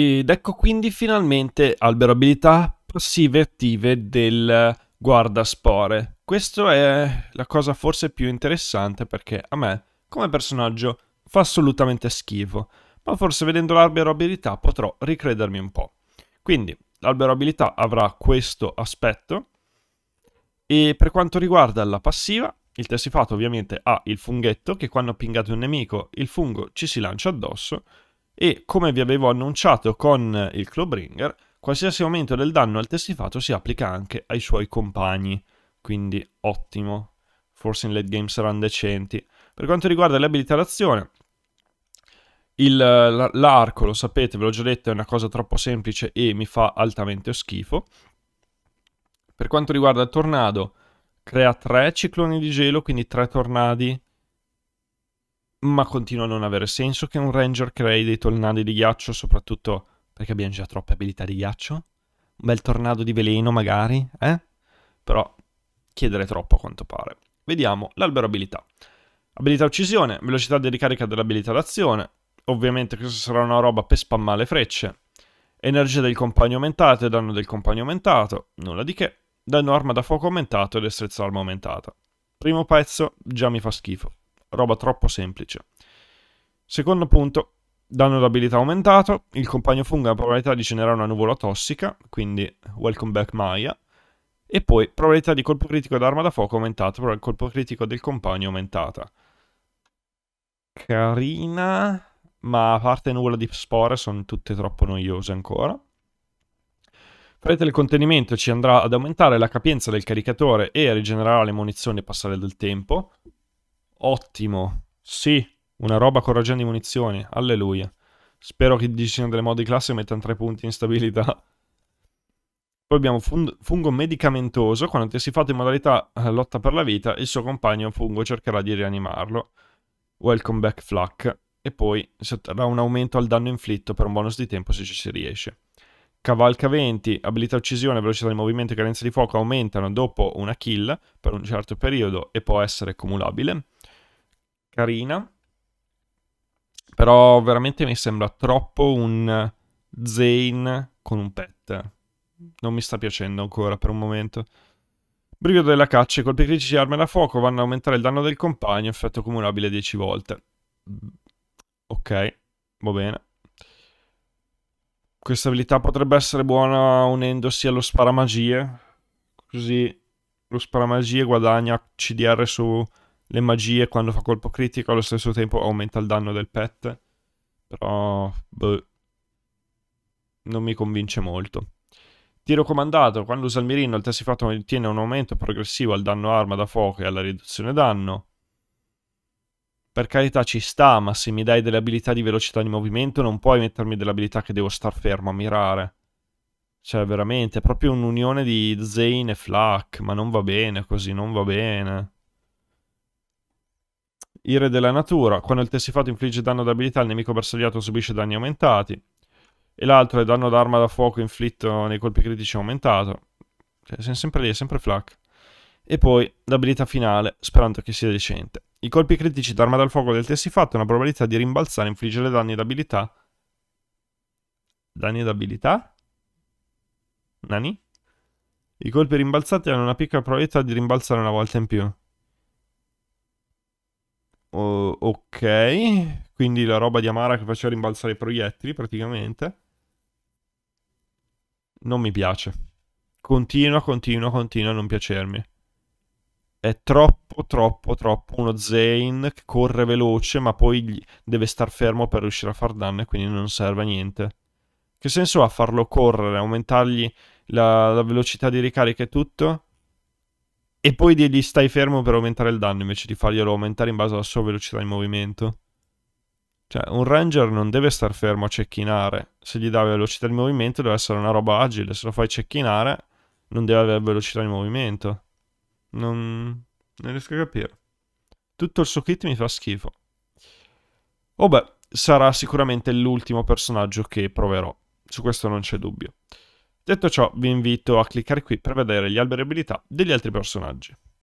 Ed ecco quindi finalmente albero abilità passive e attive del guardaspore. Questa è la cosa forse più interessante perché a me, come personaggio, fa assolutamente schifo, ma forse vedendo l'albero abilità potrò ricredermi un po'. Quindi l'albero abilità avrà questo aspetto e per quanto riguarda la passiva, il tessifato ovviamente ha il funghetto che quando pingate un nemico il fungo ci si lancia addosso e come vi avevo annunciato con il Clawbringer, qualsiasi aumento del danno al tessifato si applica anche ai suoi compagni, quindi ottimo, forse in late game saranno decenti. Per quanto riguarda le abilità l'arco, lo sapete, ve l'ho già detto, è una cosa troppo semplice e mi fa altamente schifo. Per quanto riguarda il tornado, crea tre cicloni di gelo, quindi tre tornadi ma continua a non avere senso che un ranger crei dei tornadi di ghiaccio, soprattutto perché abbiamo già troppe abilità di ghiaccio. Un bel tornado di veleno magari, eh? Però chiedere troppo a quanto pare. Vediamo l'albero abilità. Abilità uccisione, velocità di ricarica dell'abilità d'azione. Ovviamente questa sarà una roba per spammare le frecce. Energia del compagno aumentato e danno del compagno aumentato, nulla di che. Danno arma da fuoco aumentato e destrezza arma aumentata. Primo pezzo già mi fa schifo roba troppo semplice. Secondo punto, danno d'abilità aumentato, il compagno fungo ha la probabilità di generare una nuvola tossica, quindi welcome back Maya, e poi probabilità di colpo critico d'arma da fuoco aumentata, però il colpo critico del compagno aumentata. Carina, ma a parte nuvola di spore sono tutte troppo noiose ancora. Farete il contenimento ci andrà ad aumentare la capienza del caricatore e a rigenerare le munizioni e passare del tempo. Ottimo. Sì, una roba con ragione di munizioni. Alleluia. Spero che il disegno delle modi classe mettano 3 punti in stabilità. Poi abbiamo fungo medicamentoso. Quando si fatto in modalità eh, lotta per la vita, il suo compagno fungo cercherà di rianimarlo. Welcome back Flak. E poi si otterrà un aumento al danno inflitto per un bonus di tempo se ci si riesce. Cavalca 20, abilità uccisione, velocità di movimento e carenza di fuoco aumentano dopo una kill per un certo periodo e può essere cumulabile carina. Però veramente mi sembra troppo un Zane con un pet. Non mi sta piacendo ancora per un momento. Brivido della caccia, i colpi critici di arma da fuoco vanno ad aumentare il danno del compagno, effetto cumulabile 10 volte. Ok, va bene. Questa abilità potrebbe essere buona unendosi allo sparamagie. Così lo sparamagie guadagna CDR su le magie quando fa colpo critico allo stesso tempo aumenta il danno del pet. Però, boh, non mi convince molto. Tiro comandato, quando usa il mirino il tessifato ottiene un aumento progressivo al danno arma da fuoco e alla riduzione danno. Per carità ci sta, ma se mi dai delle abilità di velocità di movimento non puoi mettermi delle abilità che devo star fermo a mirare. Cioè, veramente, è proprio un'unione di Zane e Flak, ma non va bene così, non va bene. Ire della natura. Quando il tessifato infligge danno d'abilità, il nemico bersagliato subisce danni aumentati. E l'altro è danno d'arma da fuoco inflitto nei colpi critici aumentato. Cioè, sempre lì, è sempre flak. E poi l'abilità finale, sperando che sia decente. I colpi critici d'arma dal fuoco del tessifato hanno la probabilità di rimbalzare e infliggere danni d'abilità. Danni d'abilità? Nani? I colpi rimbalzati hanno una piccola probabilità di rimbalzare una volta in più. Uh, ok, quindi la roba di Amara che faceva rimbalzare i proiettili praticamente. Non mi piace. Continua, continua, continua a non piacermi. È troppo, troppo, troppo uno Zane che corre veloce ma poi deve star fermo per riuscire a far danno e quindi non serve a niente. Che senso ha farlo correre, aumentargli la, la velocità di ricarica e tutto? E poi gli stai fermo per aumentare il danno invece di farglielo aumentare in base alla sua velocità di movimento. Cioè, un ranger non deve star fermo a cecchinare. Se gli dà velocità di movimento deve essere una roba agile. Se lo fai cecchinare, non deve avere velocità di movimento. Non, non riesco a capire. Tutto il suo kit mi fa schifo. Oh beh, sarà sicuramente l'ultimo personaggio che proverò. Su questo non c'è dubbio. Detto ciò, vi invito a cliccare qui per vedere gli alberi abilità degli altri personaggi.